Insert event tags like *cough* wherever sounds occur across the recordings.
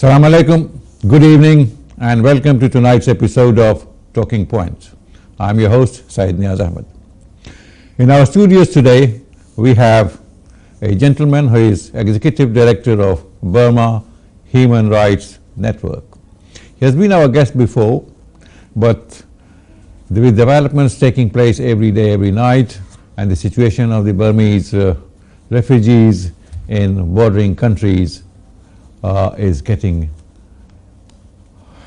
Assalamu alaikum, good evening, and welcome to tonight's episode of Talking Points. I'm your host, Syed Neaz Ahmad. In our studios today, we have a gentleman who is Executive Director of Burma Human Rights Network. He has been our guest before, but with developments taking place every day, every night, and the situation of the Burmese uh, refugees in bordering countries uh, is getting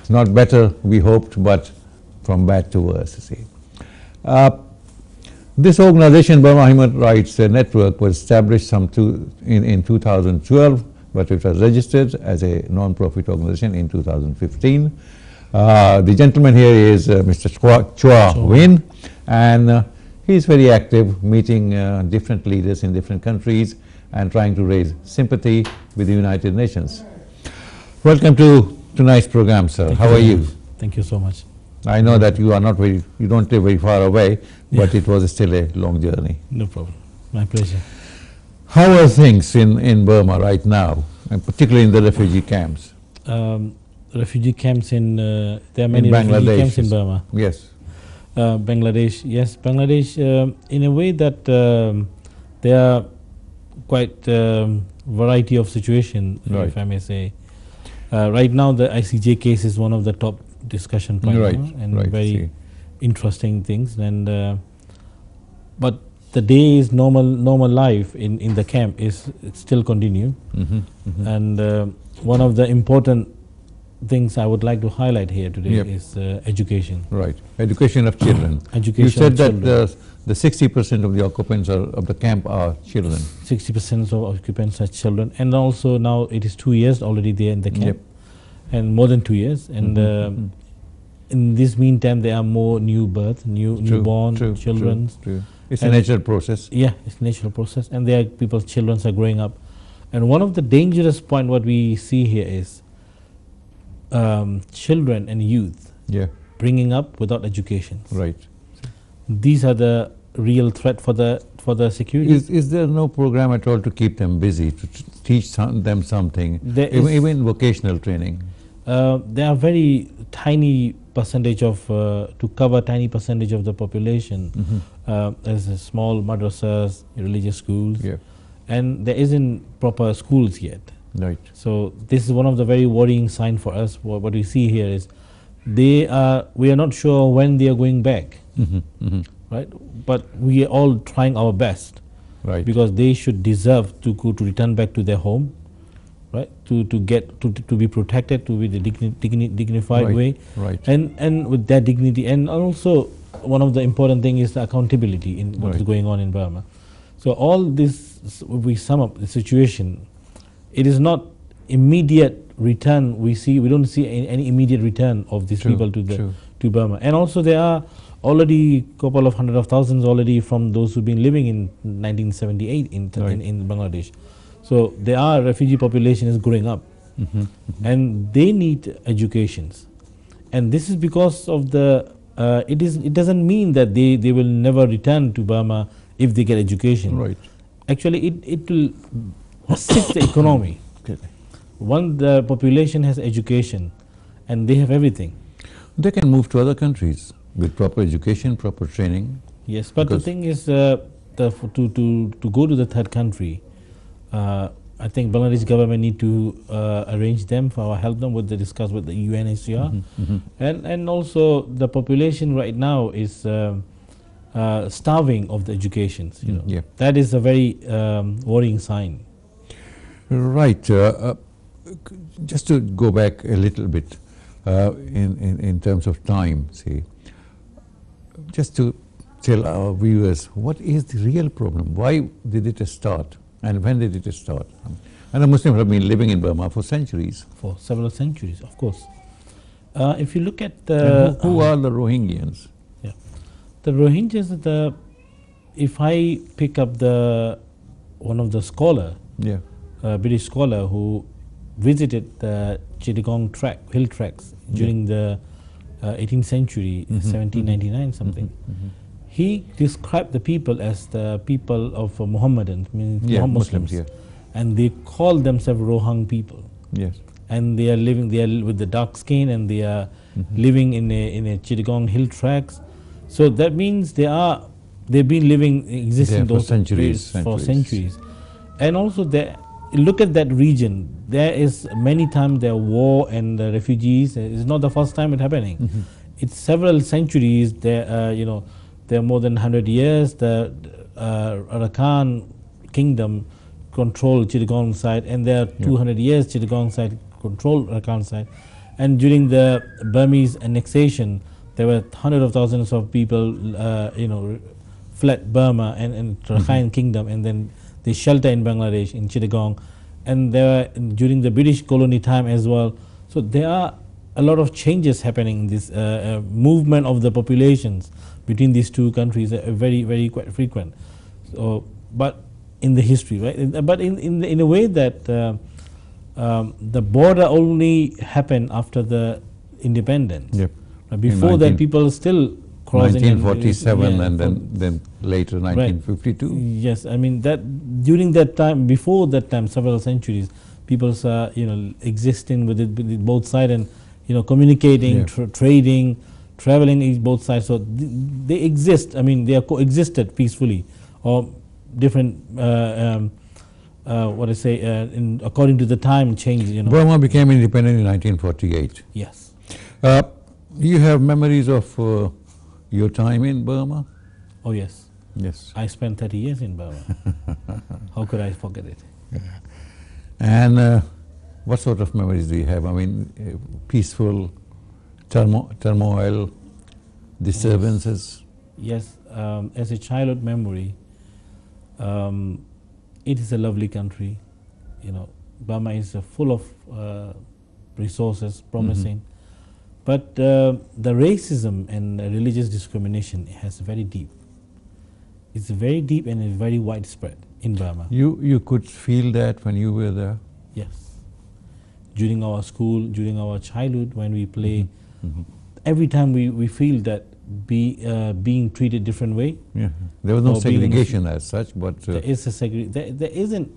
not better, we hoped, but from bad to worse, you see. Uh, this organization, Burma Human Rights Network, was established some two, in, in 2012, but it was registered as a non-profit organization in 2015. Uh, the gentleman here is uh, Mr. Kyaw, Kyaw Win, and uh, he is very active, meeting uh, different leaders in different countries and trying to raise sympathy with the United Nations. Welcome to tonight's program, sir. Thank How you are you? Thank you so much. I know that you are not very, you don't live very far away, but it was still a long journey. No problem. My pleasure. How are things in, in Burma right now, and particularly in the refugee camps? Um, refugee camps in, uh, there are many refugee camps in Burma. Yes. Uh, Bangladesh, yes, Bangladesh, um, in a way that um, there are quite um, variety of situation, Right. if I may say. Uh, right now, the ICJ case is one of the top discussion points Right, and right, very interesting things. And uh, but the day's normal normal life in, in the camp is still continue. Mhm, mhm. And uh, one of the important things I would like to highlight here today Yep. is uh, education. Right. Education of children. *gasps* Education You said that the, the 60% of the occupants are, of the camp are children. 60% of occupants are children, and also now it is two years already there in the camp, Yep. and more than two years. And Mhm, uh, mhm. in this meantime, there are more new birth, new True, newborn true, children. True. It's a natural process. Yeah, it's a natural process, and there are people's children are growing up. And one of the dangerous point what we see here is um, children and youth Yeah, bringing up without education. right. These are the real threat for the for the security. Is, is there no program at all to keep them busy, to teach some, them something, There even, even vocational training? Uh, there are very tiny percentage of uh, to cover tiny percentage of the population. Mhm. Uh, there's a small madrasas, religious schools, Yeah, and there isn't proper schools yet. Right. So this is one of the very worrying sign for us. What, what we see here is they are we are not sure when they are going back, Mhm, mhm. right? But we are all trying our best Right. because they should deserve to go to return back to their home, right? To to get to, to be protected, to be the digni, digni, dignified Right, way, right. and and with their dignity, and also one of the important thing is the accountability in what is Right. going on in Burma. So all this, we sum up the situation, it is not immediate return. We see we don't see any, any immediate return of these True, people to the true. to Burma, and also there are already a couple of hundred of thousands already from those who've been living in 1978 in, Right. in, in Bangladesh. So there are refugee population is growing up, Mhm, and they need educations, and this is because of the. Uh, it is. It doesn't mean that they, they will never return to Burma if they get education. Right. Actually, it, it will assist the economy. Once the population has education, and they have everything. They can move to other countries with proper education, proper training. Yes, but the thing is, uh, the, to, to, to go to the third country, uh, I think Bangladesh government need to uh, arrange them for help them with the discuss with the UNHCR, Mhm. and and also the population right now is um, uh, starving of the educations. You Mm, know, yeah. that is a very um, worrying sign. Right. Uh, uh, just to go back a little bit uh, in, in, in terms of time, see, just to tell our viewers what is the real problem? Why did it start? And when did it start? And the Muslims have been living in Burma for centuries. for several centuries, of course. Uh, if you look at the who, who are the Rohingyans? the Rohingyas, the if I pick up the one of the scholar, Yeah. Uh, British scholar who visited the Chittagong track, hill tracks during the uh, 18th century, Mhm, 1799 something. Mhm. He described the people as the people of uh, Mohammedans, meaning Yeah, Muslims, Muslims, yeah. and they called themselves Rohang people. Yes. and they are living. They are with the dark skin, and they are Mm-hmm. living in a in a Chittagong hill tracks. So that means they are they've been living existing There for those centuries, for centuries. centuries, and also there. Look at that region. There is many times there are war and the refugees. It's not the first time it happening. Mm-hmm. It's several centuries. There, uh, you know, there are more than hundred years. The uh, Arakan kingdom controlled Chittagong side, and there are 200 years Chittagong side control Arakan side. And during the Burmese annexation, there were hundreds of thousands of people, uh, you know, fled Burma and, and Rakhine Kingdom, and then they shelter in Bangladesh in Chittagong, and there were during the British colony time as well. So there are a lot of changes happening in this uh, uh, movement of the populations between these two countries, uh, very very quite frequent. So, but in the history, right? But in in, the, in a way that uh, um, the border only happened after the independence. Yep. Uh, Before that, people still crossing. and- 1947 yeah, and then, then later 1952. Yes, I mean that during that time, before that time, several centuries, people saw you know existing with it, with it both sides and you know communicating, Yeah. tr- trading, traveling is both sides. So th- they exist. I mean they are coexisted peacefully, or different. Uh, um, uh, what I say, uh, in, according to the time change, you know. Burma became independent in 1948. Yes. Uh, you have memories of uh, your time in Burma? Oh yes. Yes. I spent 30 years in Burma. *laughs* How could I forget it? And uh, what sort of memories do you have? I mean, uh, peaceful, turmo- turmoil, disturbances. Yes, um, as a childhood memory, um, it is a lovely country. You know, Burma is uh, full of uh, resources, promising, but uh, the racism and religious discrimination has very deep. It's very deep and it's very widespread in Burma. You you could feel that when you were there. Yes, during our school, during our childhood, when we play, Mhm. every time we, we feel that be uh, being treated different way. Yeah. There was no segregation as such, but uh, there is a segre- there, there isn't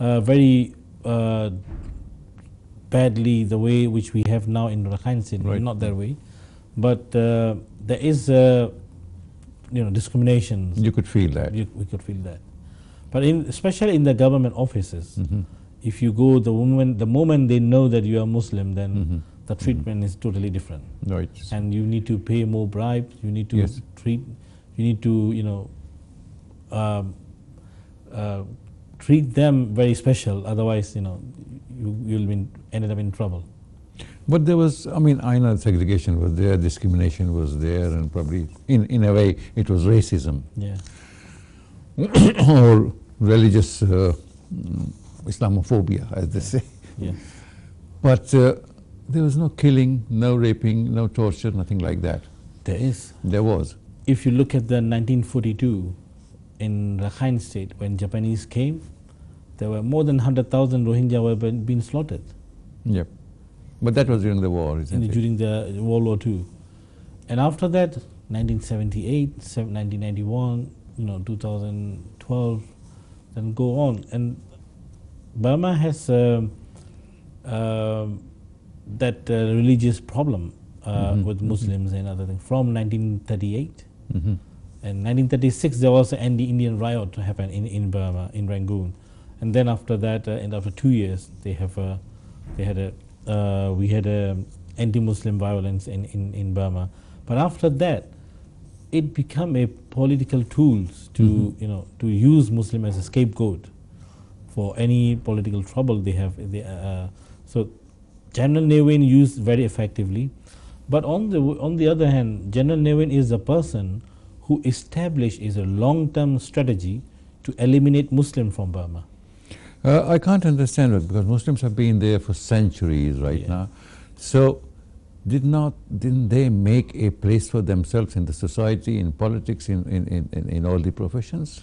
uh, very uh, badly the way which we have now in Rakhine State, Right. not that way, but uh, there is uh, you know discrimination. you could feel that. You- we could feel that, but in, especially in the government offices, Mhm. if you go the moment the moment they know that you are Muslim, then Mhm. the treatment is totally different Right. and you need to pay more bribes. You need to Yes. treat. You need to you know um, uh, treat them very special. Otherwise, you know you you'll be ended up in trouble. But there was, I mean, I know segregation was there, discrimination was there, and probably, in, in a way, it was racism Yeah. *coughs* or religious uh, mm, Islamophobia, as they say. Yeah. But uh, there was no killing, no raping, no torture, nothing like that. There is. There was. If you look at the 1942 in Rakhine State when Japanese came, there were more than 100,000 Rohingya were been slaughtered Yep. But that was during the war, isn't it? during the World War II. And after that, 1978, 1991, you know, 2012, then go on. And Burma has um um that uh, religious problem uh, Mhm, with mhm. Muslims and other things from 1938. Mhm. In 1936, there was an anti-Indian riot to happen in, in Burma, in Rangoon, and then after that, uh, and after two years, they have a, they had a, uh, we had a anti-Muslim violence in, in, in Burma. But after that, it became a political tool to Mhm. you know to use Muslim as a scapegoat for any political trouble they have. They, uh, so General Ne Win used very effectively. But on the on the other hand, General Ne Win is the person who established is a long-term strategy to eliminate Muslim from Burma. Uh, I can't understand it because Muslims have been there for centuries right Yeah. now. So, did not didn't they make a place for themselves in the society, in politics, in in, in, in, in all the professions?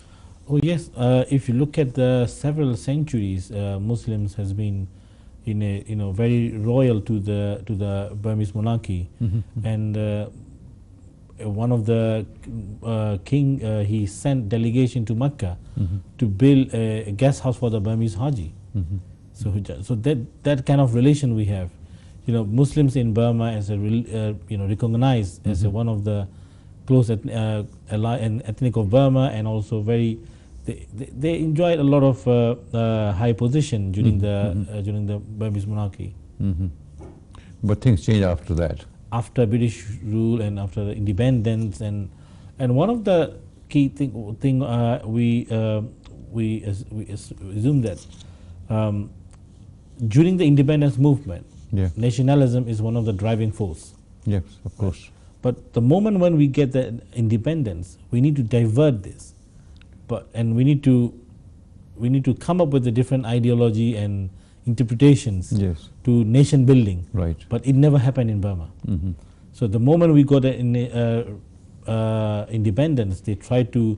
Oh yes, uh, if you look at the several centuries, uh, Muslims has been in a you know very royal to the to the Burmese monarchy, and uh, one of the uh, king uh, he sent delegation to Mecca Mhm. to build a, a guest house for the Burmese Haji. Mhm. So, so that that kind of relation we have, you know, Muslims in Burma as a uh, you know recognized as a, one of the close et- uh, ally and ethnic of Burma, and also very they, they, they enjoyed a lot of uh, uh, high position during the uh, during the Burmese monarchy. hmm But things changed after that. After British rule and after the independence and and one of the key thing thing uh, we uh, we, as, we assume that um, during the independence movement, Yeah. nationalism is one of the driving force. Yes, of course. But the moment when we get the independence, we need to divert this, but and we need to we need to come up with a different ideology and interpretations Yes. to nation building. Right. But it never happened in Burma. hmm So the moment we got in, uh, uh, independence, they tried to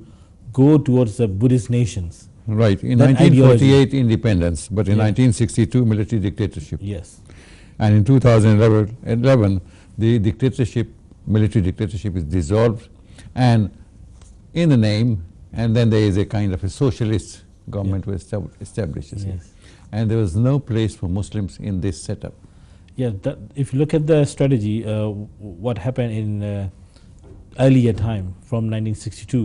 go towards the Buddhist nations. Right. In That 1948, independence, but in Yeah. 1962, military dictatorship. Yes. And in 2011, 11, the dictatorship, military dictatorship is dissolved, and in the name, and then there is a kind of a socialist government was estab- established. Yes. And there was no place for Muslims in this setup. Yeah. That, if you look at the strategy, uh, what happened in uh, earlier time from 1962,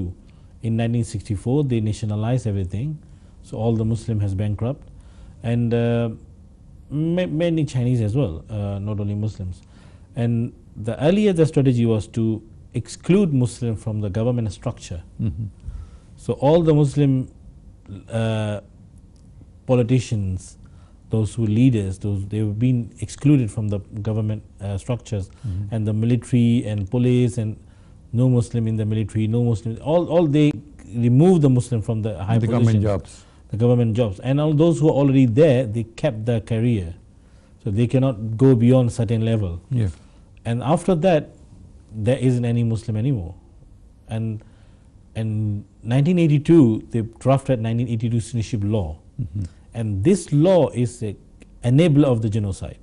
in 1964 they nationalized everything, so all the Muslim has bankrupt, and uh, ma- many Chinese as well, uh, not only Muslims. And the earlier the strategy was to exclude Muslim from the government structure. Mhm. So all the Muslim uh, politicians, those who are leaders, those they've been excluded from the government uh, structures, Mhm. and the military and police and no Muslim in the military, no Muslim. All all they remove the Muslim from the high the government jobs. the government jobs, and all those who are already there, they kept their career, so they cannot go beyond certain level. Yeah. And after that, there isn't any Muslim anymore. And in 1982, they drafted 1982 citizenship law. Mhm. And this law is a enabler of the genocide.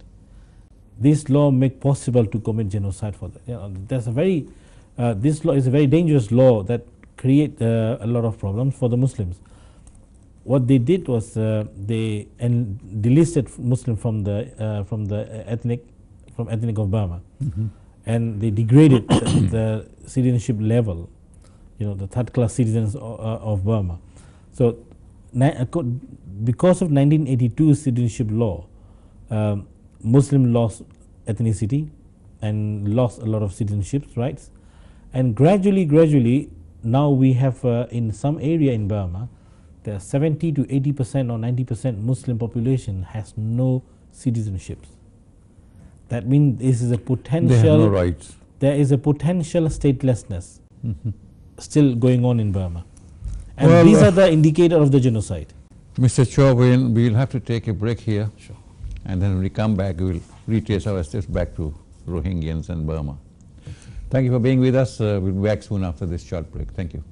This law make possible to commit genocide for that. You know, there's a very, uh, this law is a very dangerous law that create uh, a lot of problems for the Muslims. What they did was uh, they en- delisted Muslim from the uh, from the ethnic from ethnic of Burma Mhm. and they degraded the, *coughs* the citizenship level, you know, the third class citizens of, uh, of Burma. So, because of 1982 citizenship law, um, Muslim lost ethnicity and lost a lot of citizenship rights. And gradually, gradually, now we have uh, in some area in Burma, there are 70 to 80 percent or 90 percent Muslim population has no citizenships. That means this is a potential They have no rights. there is a potential statelessness Mhm. still going on in Burma. And Well, these uh, are the indicator of the genocide. Mr. Kyaw, we'll, we'll have to take a break here. Sure. And then when we come back, we'll retrace our steps back to Rohingyans and Burma. Thank you for being with us. Uh, we'll be back soon after this short break. Thank you.